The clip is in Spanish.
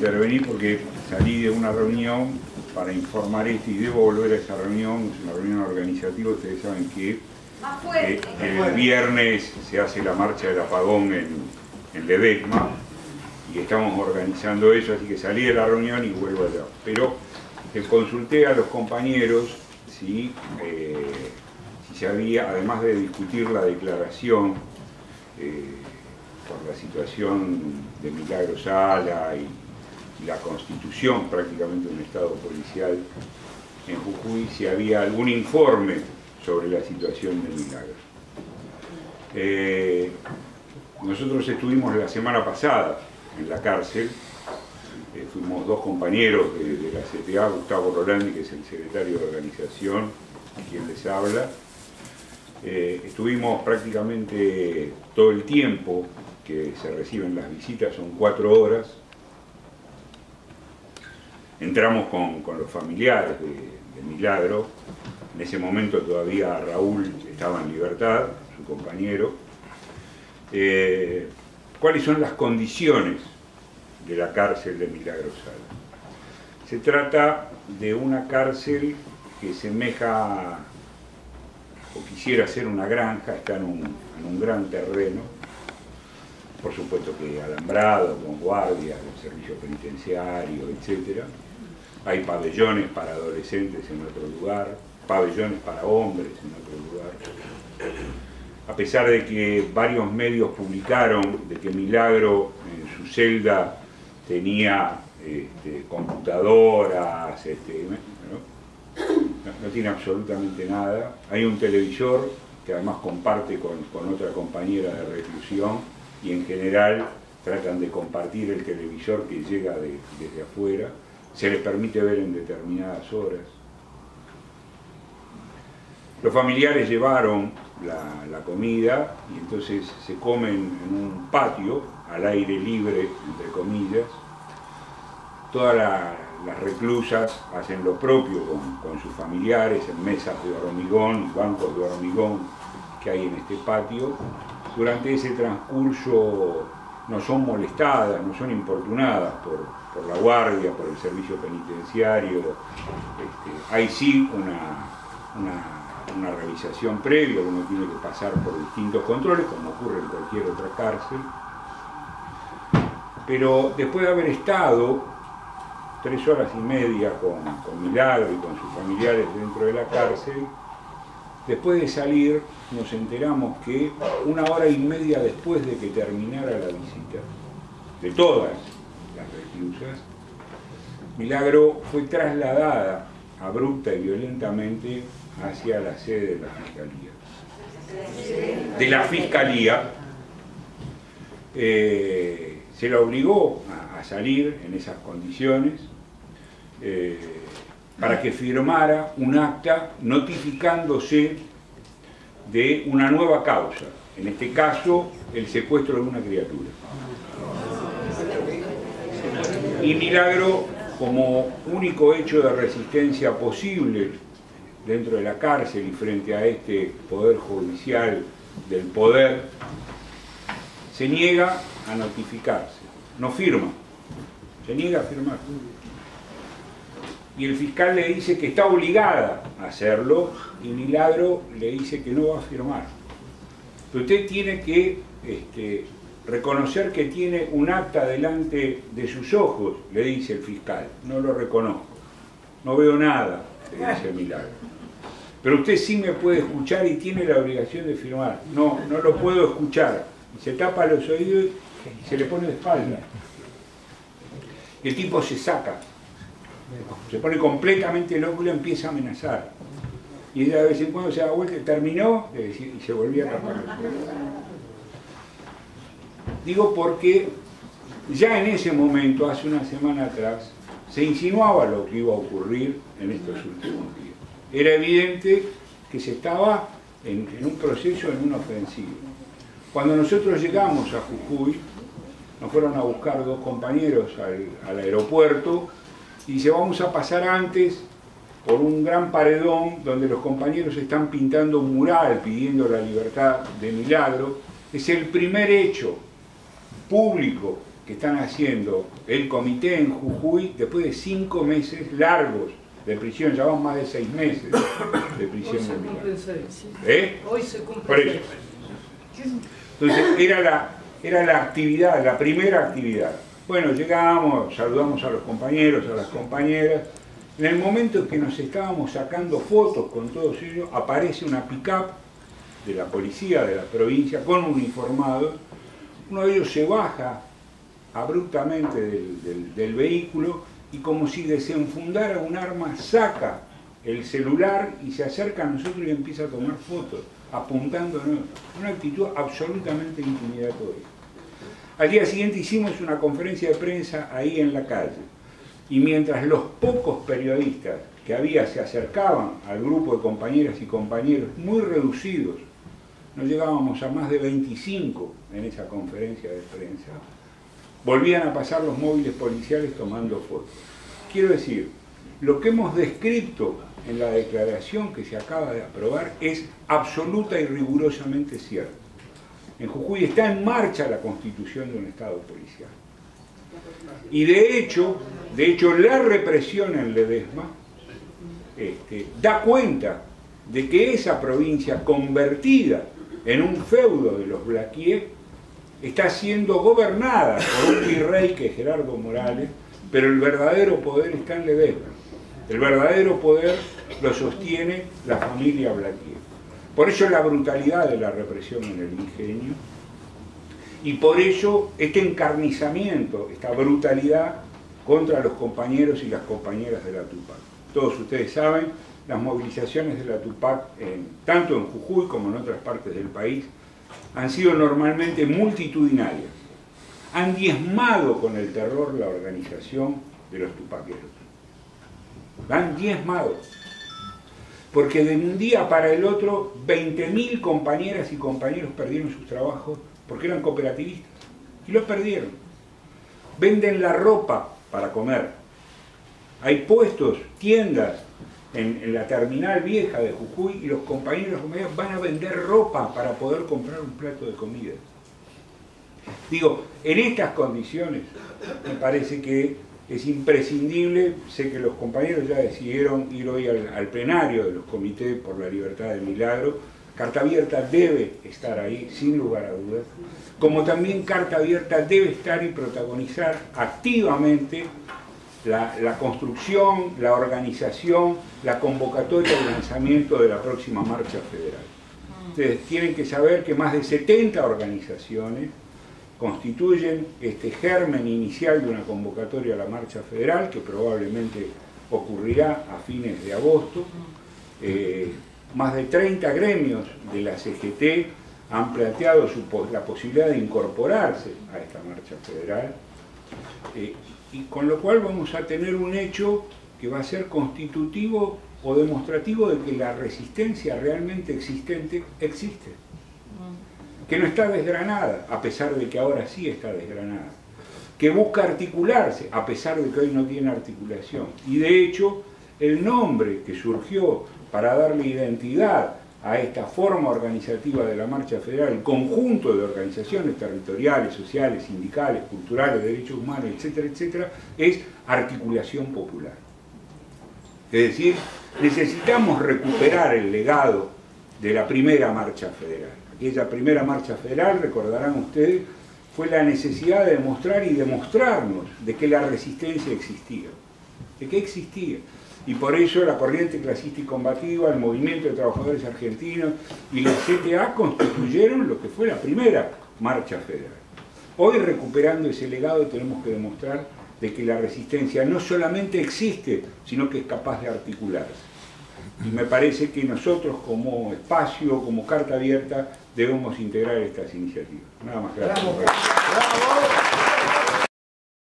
Intervení porque salí de una reunión para informar esto y debo volver a esa reunión, es una reunión organizativa, ustedes saben que eh, el viernes se hace la marcha del apagón en, en Ledesma y estamos organizando eso, así que salí de la reunión y vuelvo allá. Pero consulté a los compañeros si, eh, si se había, además de discutir la declaración eh, por la situación de Milagro Sala y la constitución prácticamente un Estado policial en Jujuy, si había algún informe sobre la situación de Milagro. Eh, nosotros estuvimos la semana pasada en la cárcel, eh, fuimos dos compañeros de, de, la CTA, Gustavo Rolandi, que es el secretario de organización, quien les habla. Eh, estuvimos prácticamente todo el tiempo que se reciben las visitas, son cuatro horas, entramos con, con los familiares de, Milagro, en ese momento todavía Raúl estaba en libertad, su compañero. Eh, ¿Cuáles son las condiciones de la cárcel de Milagro Sala? Se trata de una cárcel que semeja o quisiera ser una granja, está en un, en un gran terreno, por supuesto que alambrado, con guardias, el servicio penitenciario, etc. Hay pabellones para adolescentes en otro lugar, pabellones para hombres en otro lugar. A pesar de que varios medios publicaron de que Milagro en su celda tenía este, computadoras, este, ¿no? Tiene absolutamente nada. Hay un televisor que además comparte con, otra compañera de reclusión y en general tratan de compartir el televisor que llega de, desde afuera, se les permite ver en determinadas horas. Los familiares llevaron la, comida y entonces se comen en un patio, al aire libre, entre comillas. Todas la, las reclusas hacen lo propio con, con sus familiares en mesas de hormigón, bancos de hormigón que hay en este patio durante ese transcurso no son molestadas, no son importunadas por, por la guardia, por el servicio penitenciario. Este, hay sí una, una, una, previa, uno tiene que pasar por distintos controles, como ocurre en cualquier otra cárcel. Pero después de haber estado tres horas y media con, con Milagro y con sus familiares dentro de la cárcel, Después de salir nos enteramos que una hora y media después de que terminara la visita, de todas las reclusas, Milagro fue trasladada abrupta y violentamente hacia la sede de la Fiscalía. De la Fiscalía eh, se la obligó a, salir en esas condiciones. Eh, para que firmara un acta notificándose de una nueva causa, en este caso el secuestro de una criatura. Y Milagro, como único hecho de resistencia posible dentro de la cárcel y frente a este poder judicial del poder, se niega a notificarse, no firma, se niega a firmar y el fiscal le dice que está obligada a hacerlo y Milagro le dice que no va a firmar. Pero usted tiene que este, reconocer que tiene un acta delante de sus ojos, le dice el fiscal. No lo reconozco, no veo nada, le dice Milagro. Pero usted sí me puede escuchar y tiene la obligación de firmar. No, no lo puedo escuchar. Se tapa los oídos y se le pone de espalda. El tipo se saca se pone completamente loco y lo empieza a amenazar. Y de vez en cuando se da vuelta, terminó y se volvía a tapar. Digo porque ya en ese momento, hace una semana atrás, se insinuaba lo que iba a ocurrir en estos últimos días. Era evidente que se estaba en, un proceso, en una ofensiva. Cuando nosotros llegamos a Jujuy, nos fueron a buscar dos compañeros al aeropuerto y dice, vamos a pasar antes por un gran paredón donde los compañeros están pintando un mural pidiendo la libertad de Milagro. Es el primer hecho público que están haciendo el comité en Jujuy después de cinco meses largos de prisión, van más de seis meses de prisión. Hoy se cumplen seis. ¿Eh? Hoy se cumplen. Entonces era la, era la actividad, la primera actividad. Bueno, llegamos, saludamos a los compañeros, a las compañeras. En el momento en que nos estábamos sacando fotos con todos ellos, aparece una pick-up de la policía de la provincia con uniformados. Uno de ellos se baja abruptamente del, del- vehículo y como si desenfundara un arma, saca el celular y se acerca a nosotros y empieza a tomar fotos, apuntándonos. Una actitud absolutamente intimidatoria. Al día siguiente hicimos una conferencia de prensa ahí en la calle. Y mientras los pocos periodistas que había se acercaban al grupo de compañeras y compañeros, muy reducidos, no llegábamos a más de 25 en esa conferencia de prensa, volvían a pasar los móviles policiales tomando fotos. Quiero decir, lo que hemos descrito en la declaración que se acaba de aprobar es absoluta y rigurosamente cierto. En Jujuy está en marcha la constitución de un Estado policial. Y de hecho, de hecho la represión en Ledesma este, da cuenta de que esa provincia convertida en un feudo de los Blaquier está siendo gobernada por un virrey que es Gerardo Morales, pero el verdadero poder está en Ledesma. El verdadero poder lo sostiene la familia Blaquier. Por eso la brutalidad de la represión en el ingenio y por ello este encarnizamiento, esta brutalidad contra los compañeros y las compañeras de la Tupac. Todos ustedes saben, las movilizaciones de la Tupac, en- tanto en Jujuy como en otras partes del país, han sido normalmente multitudinarias. Han diezmado con el terror la organización de los tupaqueros. La han diezmado. Porque de un día para el otro, 20.000 compañeras y compañeros perdieron sus trabajos porque eran cooperativistas. Y los perdieron. Venden la ropa para comer. Hay puestos, tiendas en, en la terminal vieja de Jujuy y los compañeros van a vender ropa para poder comprar un plato de comida. Digo, en estas condiciones me parece que es imprescindible, sé que los compañeros ya decidieron ir hoy al, plenario de los comités por la libertad de Milagro, Carta Abierta debe estar ahí, sin lugar a dudas, como también Carta Abierta debe estar y protagonizar activamente la, la construcción, la organización, la convocatoria y lanzamiento de la próxima marcha federal. Ustedes tienen que saber que más de 70 organizaciones constituyen este germen inicial de una convocatoria a la marcha federal que probablemente ocurrirá a fines de agosto. Eh, más de 30 gremios de la CGT han planteado la posibilidad de incorporarse a esta marcha federal. Eh, y con lo cual vamos a tener un hecho que va a ser constitutivo o demostrativo de que la resistencia realmente existente existe, que no está desgranada, a pesar de que ahora sí está desgranada, que busca articularse, a pesar de que hoy no tiene articulación. Y de hecho, el nombre que surgió para darle identidad a esta forma organizativa de la Marcha Federal, el conjunto de organizaciones territoriales, sociales, sindicales, culturales, derechos humanos, etcétera, etcétera, es articulación popular. Es decir, necesitamos recuperar el legado de la primera marcha federal. Aquella primera marcha federal, recordarán ustedes, fue la necesidad de demostrar y demostrarnos de que la resistencia existía, de que existía. Y por eso la corriente clasista y combativa, el movimiento de trabajadores argentinos y la CTA constituyeron lo que fue la primera marcha federal. Hoy recuperando ese legado tenemos que demostrar de que la resistencia no solamente existe, sino que es capaz de articularse. Y me parece que nosotros como espacio, como carta abierta, debemos integrar estas iniciativas. Nada más gracias.